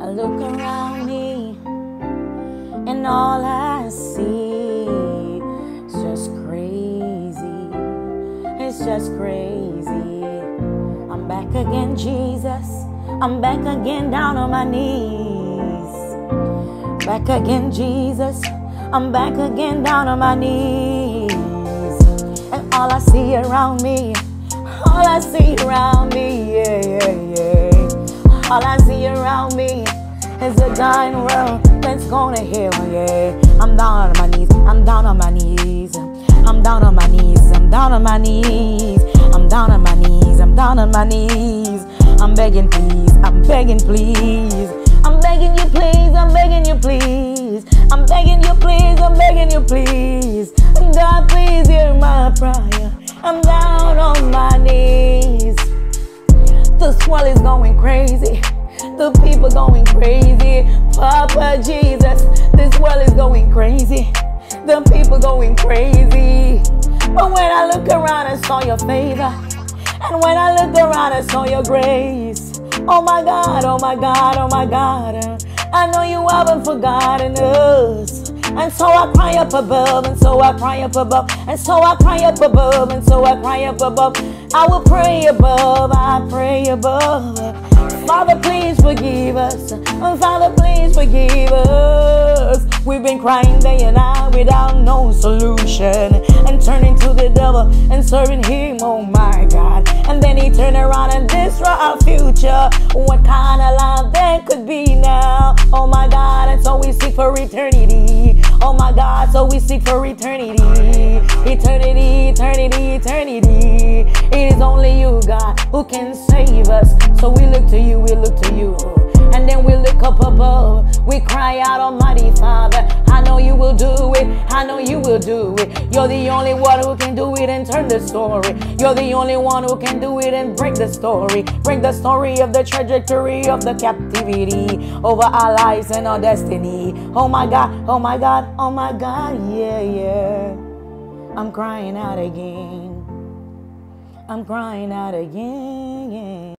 I look around me and all I see is just crazy. It's just crazy. I'm back again, Jesus. I'm back again down on my knees. Back again, Jesus. I'm back again down on my knees. And all I see around me, all I see around me, yeah, yeah, yeah. All I dying world that's gonna heal, yeah. I'm down on my knees, I'm down on my knees. I'm down on my knees, I'm down on my knees. I'm down on my knees, I'm down on my knees. I'm begging, please, I'm begging, please. I'm begging you, please, I'm begging you, please. I'm begging you, please, I'm begging you, please. People going crazy. Papa Jesus, this world is going crazy. The people going crazy. But when I look around, I saw your favor. And when I look around, I saw your grace. Oh my God, oh my God, oh my God. I know you haven't forgotten us. And so I cry up above, and so I cry up above, and so I cry up above, and so I cry up above. I will pray above, I pray above. Father, please forgive us. Father, please forgive us. We've been crying day and night without no solution. And turning to the devil and serving him, oh my God. And then he turned around and destroy our future. What kind of life there could be now? Oh my God, and so we seek for eternity. Oh my God, so we seek for eternity. Eternity, eternity, eternity. It is only you, God, who can save us. So we look to you, we look to you. And then we look up above. We cry out, Almighty Father. I know you will do it. I know you will do it. You're the only one who can do it and turn the story. You're the only one who can do it and break the story. Break the story of the trajectory of the captivity over our lives and our destiny. Oh my God, oh my God, oh my God, yeah, yeah. I'm crying out again. I'm crying out again.